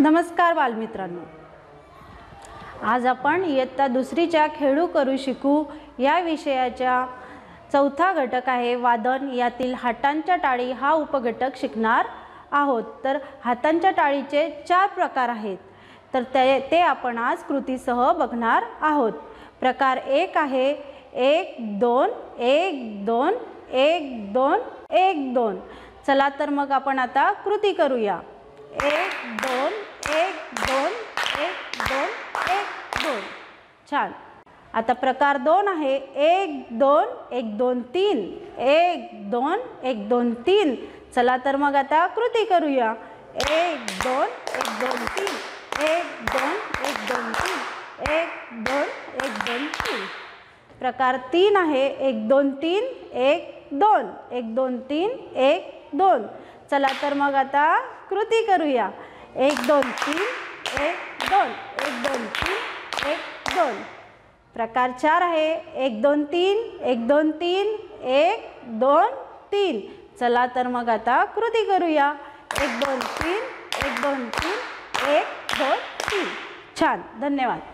नमस्कार बालमित्रांनो. आज आपण इयत्ता दुसरीच्या खेळू करू शिकू या विषयाच्या चौथा घटक आहे वादन. यातील हातांच्या टाळी हा उपघटक शिकणार आहोत. तर हातांच्या टाळीचे चार प्रकार आहेत. तर ते ते आपण आज कृतीसह बघणार आहोत. प्रकार एक आहे एक दोन एक दोन एक दोन एक दोन. चला तर मग आपण आता कृती करूया. एक दोन एक दोन एक दोन एक दोन छान आता प्रकार दोन आहे एक दोन एक दोन तीन एक दोन एक दोन तीन चला तर मग आता कृती करूया एक दोन एक दोन तीन एक दोन एक दोन तीन एक दोन एक दोन तीन प्रकार तीन आहे एक दोन तीन एक दोन एक दोन तीन एक दोन चला तर मग आता कृती करूया एक दोन तीन एक दोन एक दोन तीन एक दोन. प्रकार चार आहे. एक दोन तीन एक दोन तीन एक दोन तीन. चला तर मग आता कृती करूया. एक दोन तीन एक दोन तीन एक दोन तीन. छान. धन्यवाद.